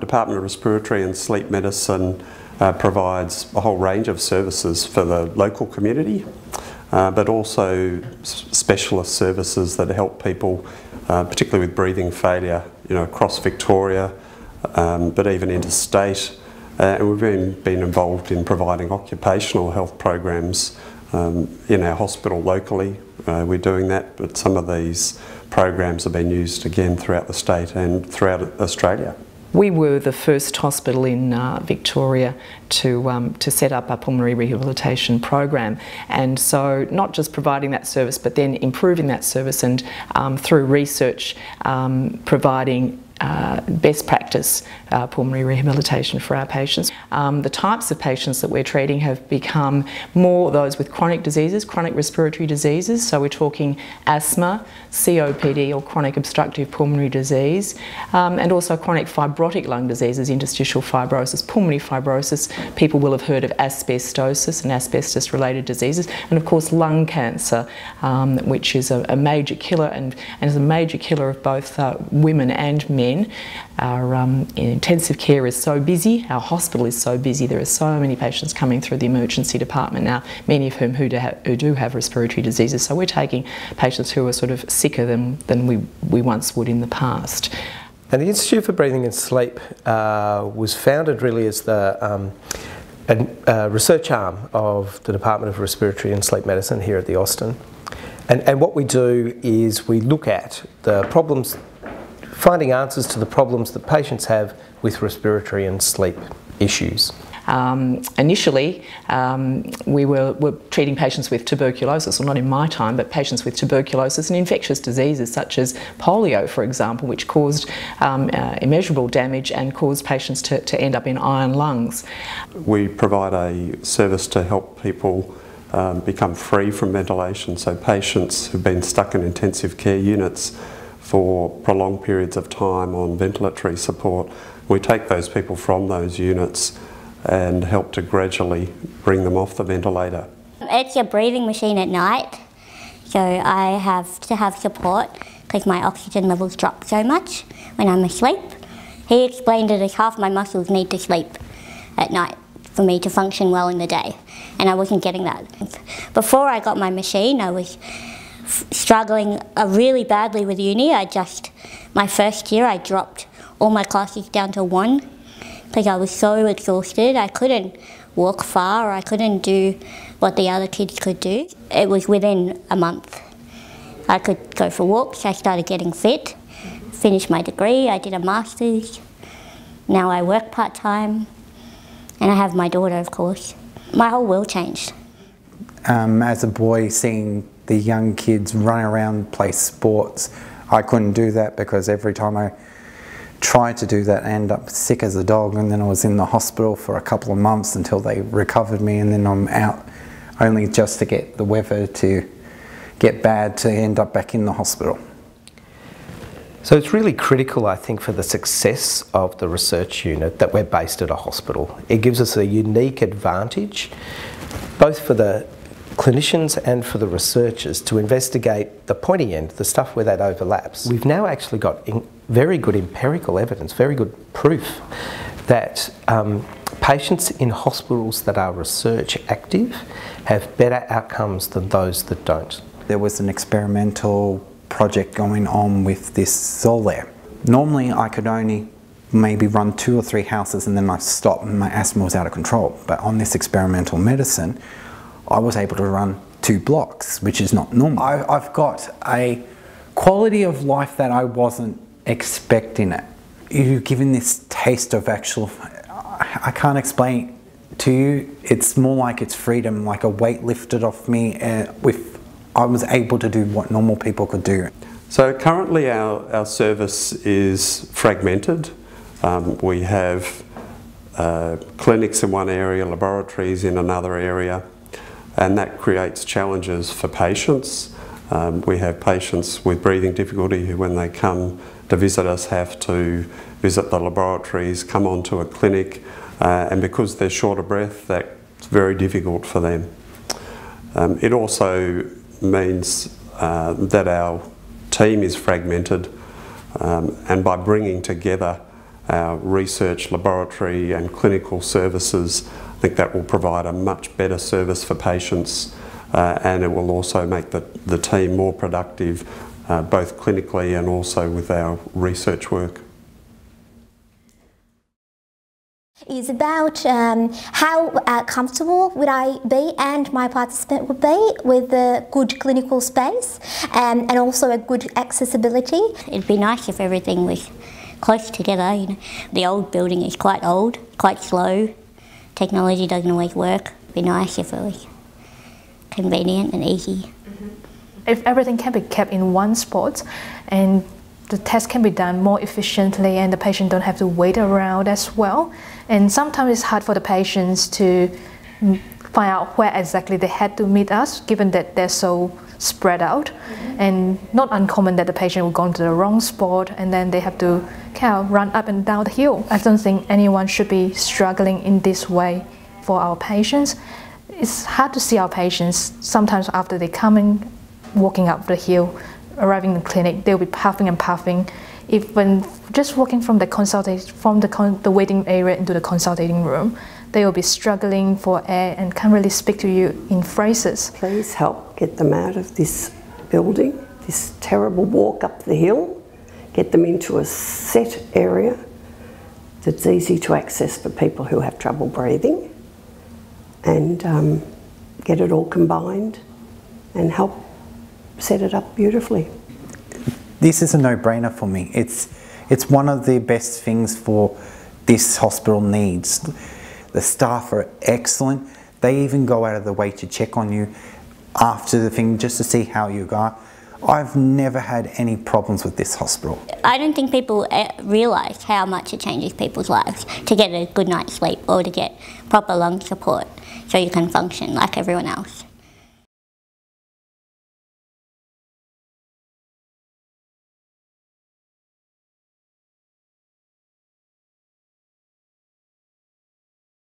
Department of Respiratory and Sleep Medicine uh, provides a whole range of services for the local community, uh, but also specialist services that help people, uh, particularly with breathing failure, you know, across Victoria, um, but even interstate. Uh, and we've been, been involved in providing occupational health programs um, in our hospital locally. Uh, we're doing that, but some of these programs have been used again throughout the state and throughout Australia. We were the first hospital in uh, Victoria to, um, to set up a pulmonary rehabilitation program. And so not just providing that service but then improving that service and um, through research um, providing uh, best practice uh, pulmonary rehabilitation for our patients. Um, the types of patients that we're treating have become more those with chronic diseases, chronic respiratory diseases, so we're talking asthma, COPD or chronic obstructive pulmonary disease, um, and also chronic fibrotic lung diseases, interstitial fibrosis, pulmonary fibrosis. People will have heard of asbestosis and asbestos related diseases, and of course lung cancer, um, which is a, a, major killer and, and is a major killer of both uh, women and men our um, intensive care is so busy, our hospital is so busy, there are so many patients coming through the emergency department now, many of whom who do, have, who do have respiratory diseases. So we're taking patients who are sort of sicker than, than we, we once would in the past. And the Institute for Breathing and Sleep uh, was founded really as the um, a, a research arm of the Department of Respiratory and Sleep Medicine here at the Austin. And, and what we do is we look at the problems finding answers to the problems that patients have with respiratory and sleep issues. Um, initially, um, we were, were, treating patients with tuberculosis, well not in my time, but patients with tuberculosis and infectious diseases such as polio, for example, which caused um, uh, immeasurable damage and caused patients to, to end up in iron lungs. We provide a service to help people um, become free from ventilation, so patients who've been stuck in intensive care units for prolonged periods of time on ventilatory support. We take those people from those units and help to gradually bring them off the ventilator. It's your breathing machine at night, so I have to have support because my oxygen levels drop so much when I'm asleep. He explained it as half my muscles need to sleep at night for me to function well in the day, and I wasn't getting that. Before I got my machine, I was struggling uh, really badly with uni. I just, my first year, I dropped all my classes down to one because I was so exhausted. I couldn't walk far, I couldn't do what the other kids could do. It was within a month. I could go for walks, I started getting fit, finished my degree, I did a master's. Now I work part-time and I have my daughter, of course. My whole world changed. Um, as a boy, seeing the young kids run around, play sports. I couldn't do that because every time I tried to do that, I ended up sick as a dog and then I was in the hospital for a couple of months until they recovered me and then I'm out only just to get the weather to get bad to end up back in the hospital. So it's really critical, I think, for the success of the research unit that we're based at a hospital. It gives us a unique advantage, both for the clinicians and for the researchers to investigate the pointy end, the stuff where that overlaps. We've now actually got very good empirical evidence, very good proof that um, patients in hospitals that are research active have better outcomes than those that don't. There was an experimental project going on with this Xolair. Normally I could only maybe run two or three houses and then I stop and my asthma was out of control. But on this experimental medicine, I was able to run two blocks, which is not normal. I, have got a quality of life that I wasn't expecting it. You're given this taste of actual, I can't explain to you. It's more like it's freedom, like a weight lifted off me and uh, with, I was able to do what normal people could do. So currently our, our service is fragmented. Um, we have uh, clinics in one area, laboratories in another area, and that creates challenges for patients. Um, we have patients with breathing difficulty who when they come to visit us have to visit the laboratories, come onto a clinic uh, and because they're short of breath that's very difficult for them. Um, it also means uh, that our team is fragmented um, and by bringing together our research laboratory and clinical services, I think that will provide a much better service for patients uh, and it will also make the, the team more productive uh, both clinically and also with our research work. is about um, how uh, comfortable would I be and my participant would be with a good clinical space um, and also a good accessibility. It'd be nice if everything was close together. You know, the old building is quite old, quite slow. Technology doesn't always work. It'd be nice if it was convenient and easy. Mm-hmm. If everything can be kept in one spot and the test can be done more efficiently and the patient don't have to wait around as well. And sometimes it's hard for the patients to mm, find out where exactly they had to meet us, given that they're so spread out. Mm-hmm. And not uncommon that the patient will go to the wrong spot and then they have to kind of run up and down the hill. I don't think anyone should be struggling in this way for our patients. It's hard to see our patients sometimes after they come in walking up the hill arriving in the clinic, they'll be puffing and puffing. If when just walking from the consultation from the, con- the waiting area into the consulting room, they will be struggling for air and can't really speak to you in phrases. Please help get them out of this building, this terrible walk up the hill, get them into a set area that's easy to access for people who have trouble breathing, and um, get it all combined and help set it up beautifully. This is a no-brainer for me. It's it's one of the best things for this hospital needs. The staff are excellent. They even go out of the way to check on you after the thing just to see how you are. I've never had any problems with this hospital. I don't think people eh, realise how much it changes people's lives to get a good night's sleep or to get proper lung support so you can function like everyone else.